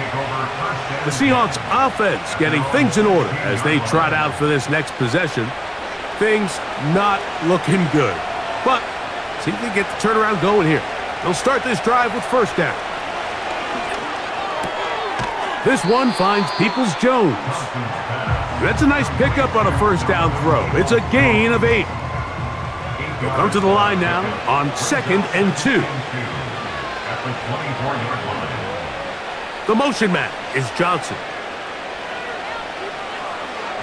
Speaker 2: The Seahawks offense getting things in order as they trot out for this next possession. Things not looking good. But see if they get the turnaround going here. They'll start this drive with first down. This one finds Peoples-Jones. That's a nice pickup on a first down throw. It's a gain of eight. They'll come to the line now on second and two.
Speaker 6: At the 24-yard line.
Speaker 2: The motion man is Johnson.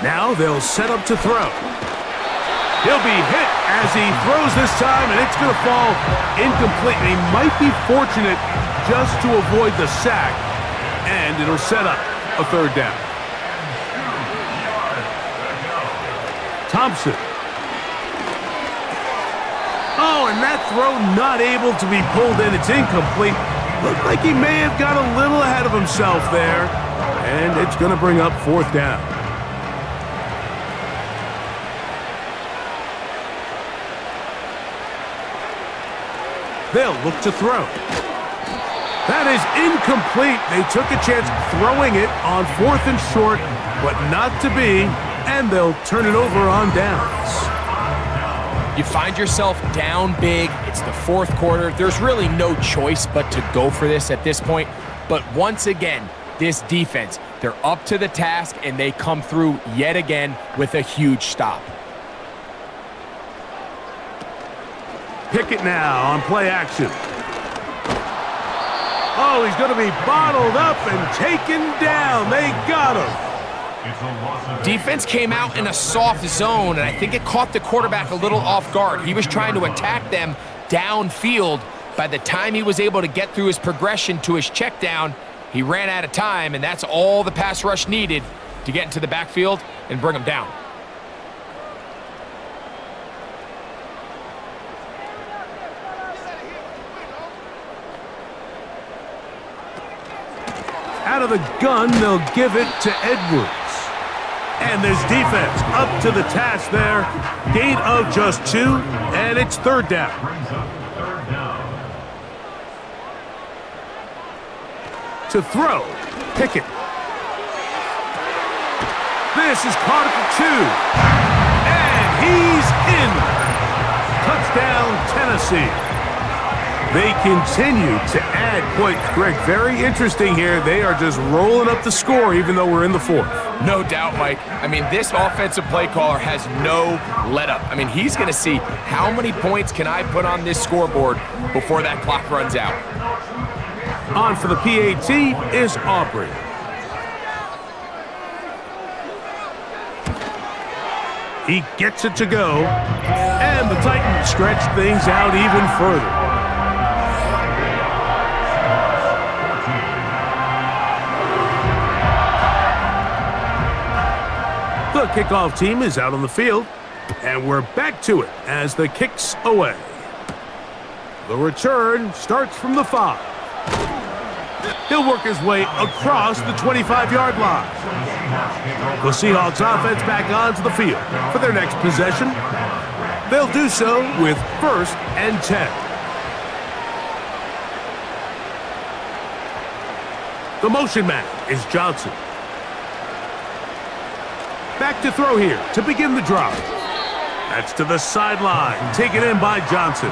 Speaker 2: Now they'll set up to throw. He'll be hit as he throws this time, and it's going to fall incomplete. And he might be fortunate just to avoid the sack, and it'll set up a third down. Thompson. Oh, and that throw not able to be pulled in. It's incomplete. Looked like he may have got a little ahead of himself there. And it's going to bring up fourth down. They'll look to throw. That is incomplete. They took a chance throwing it on fourth and short, but not to be, and they'll turn it over on downs.
Speaker 3: You find yourself down big. It's the fourth quarter. There's really no choice but to go for this at this point. But once again, this defense, they're up to the task and they come through yet again with a huge stop.
Speaker 2: Pickett now on play action. Oh, he's going to be bottled up and taken down. They got him.
Speaker 3: Defense came out in a soft zone, and I think it caught the quarterback a little off guard. He was trying to attack them downfield. By the time he was able to get through his progression to his check down, he ran out of time, and that's all the pass rush needed to get into the backfield and bring him down.
Speaker 2: Out of the gun, they'll give it to Edwards. And this defense up to the task there. Gain of just two, and it's third down. To throw, Pickett. This is caught at the two. And he's in. Touchdown, Tennessee. They continue to add points. Greg, very interesting here. They are just rolling up the score even though we're in the fourth.
Speaker 3: No doubt, Mike. I mean, this offensive play caller has no let up. I mean, he's going to see how many points can I put on this scoreboard before that clock runs out.
Speaker 2: On for the PAT is Aubrey. He gets it to go, and the Titans stretch things out even further. Kickoff team is out on the field, and we're back to it as the kicks away. The return starts from the five. He'll work his way across the 25-yard line. The Seahawks offense back onto the field for their next possession. They'll do so with first and 10. The motion man is Johnson. Back to throw here to begin the drive. That's to the sideline. Taken in by Johnson.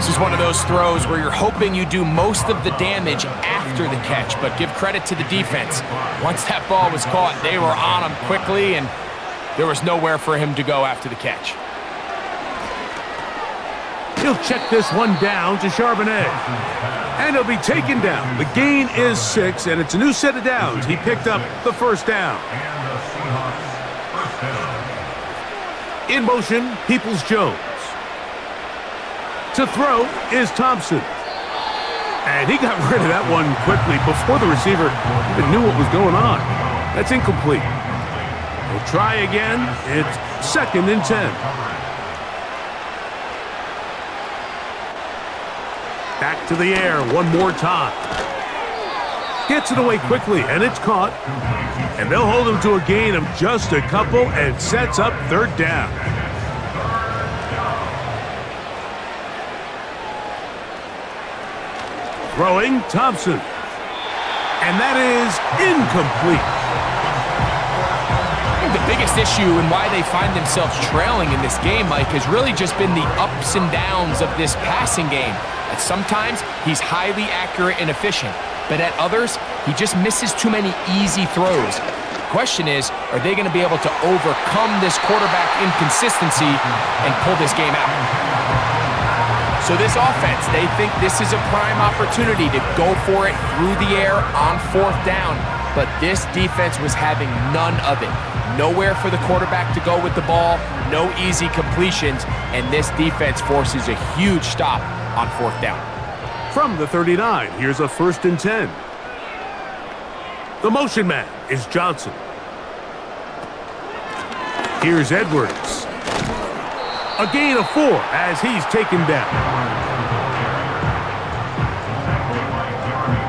Speaker 3: This is one of those throws where you're hoping you do most of the damage after the catch, but give credit to the defense. Once that ball was caught, they were on him quickly, and there was nowhere for him to go after the catch.
Speaker 2: He'll check this one down to Charbonnet. And he'll be taken down. The gain is six, and it's a new set of downs. He picked up the first down.
Speaker 6: And the Seahawks first down.
Speaker 2: In motion, Peoples-Jones. To throw is Thompson. And he got rid of that one quickly before the receiver even knew what was going on. That's incomplete. We'll try again. It's second and 10. Back to the air one more time. Gets it away quickly, and it's caught. And they'll hold him to a gain of just a couple and sets up third down. Throwing Thompson. And that is incomplete.
Speaker 3: I think the biggest issue and why they find themselves trailing in this game, Mike, has really just been the ups and downs of this passing game. Sometimes, he's highly accurate and efficient, but at others, he just misses too many easy throws. The question is, are they going to be able to overcome this quarterback inconsistency and pull this game out? So this offense, they think this is a prime opportunity to go for it through the air on fourth down. But this defense was having none of it. Nowhere for the quarterback to go with the ball, no easy completions, and this defense forces a huge stop on fourth down.
Speaker 2: From the 39, here's a first and 10. The motion man is Johnson. Here's Edwards. A gain of four as he's taken down.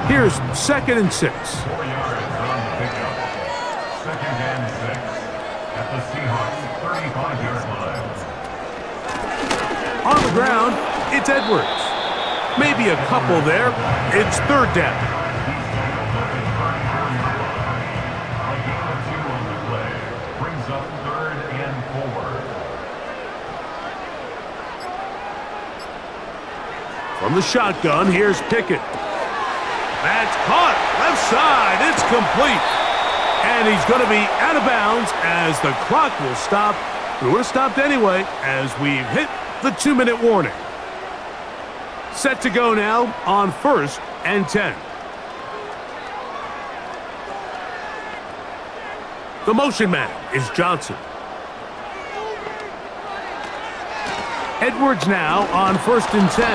Speaker 2: Here's second and six.
Speaker 6: Four yards on the pickup. Second and six at the Seahawks 35-yard line.
Speaker 2: On the ground, it's Edwards. Maybe a couple there. It's third down. From the shotgun, here's Pickett. That's caught. Left side. It's complete. And he's going to be out of bounds as the clock will stop. We would have stopped anyway as we've hit the two-minute warning. Set to go now on first and 10. The motion man is Johnson. Edwards now on first and 10.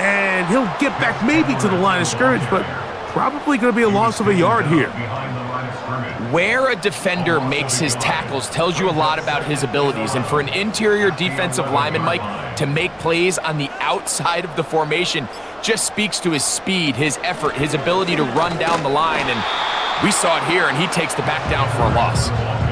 Speaker 2: And he'll get back maybe to the line of scrimmage, but probably going to be a loss of a yard here.
Speaker 3: Where a defender makes his tackles tells you a lot about his abilities. And for an interior defensive lineman, Mike, to make plays on the outside of the formation just speaks to his speed, his effort, his ability to run down the line. And we saw it here, and he takes the back down for a loss.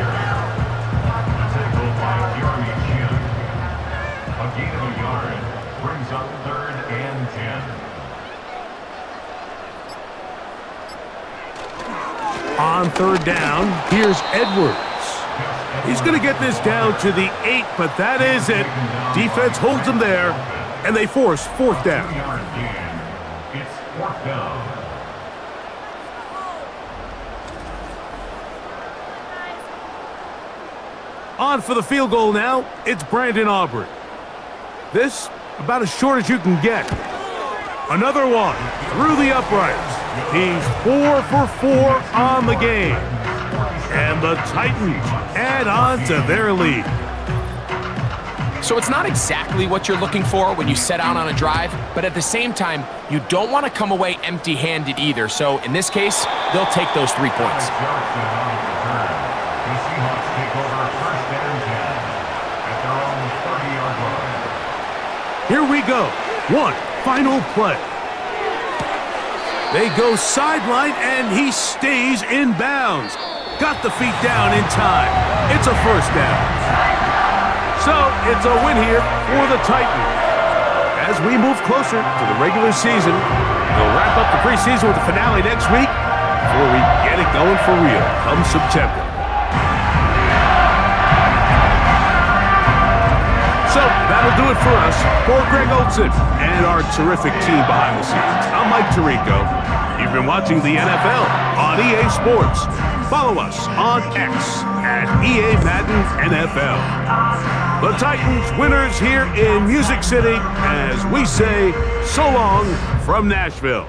Speaker 2: On third down, here's Edwards. He's going to get this down to the eight, but that is it. Defense holds him there, and they force fourth down.
Speaker 6: It's fourth down.
Speaker 2: On for the field goal now, it's Brandon Aubrey. This, about as short as you can get. Another one through the uprights. He's four for four on the game. And the Titans add on to their lead.
Speaker 3: So it's not exactly what you're looking for when you set out on a drive, but at the same time, you don't want to come away empty-handed either. So in this case, they'll take those three points.
Speaker 6: The Seahawks take over first and 10 at their own 30-yard line.
Speaker 2: Here we go. One final play. They go sideline, and he stays in bounds. Got the feet down in time. It's a first down. So it's a win here for the Titans. As we move closer to the regular season, we'll wrap up the preseason with the finale next week before we get it going for real come September. So that'll do it for us. For Greg Olsen and our terrific team behind the scenes, I'm Mike Tirico. You've been watching the NFL on EA Sports. Follow us on X at EA Madden NFL. The Titans winners here in Music City as we say so long from Nashville.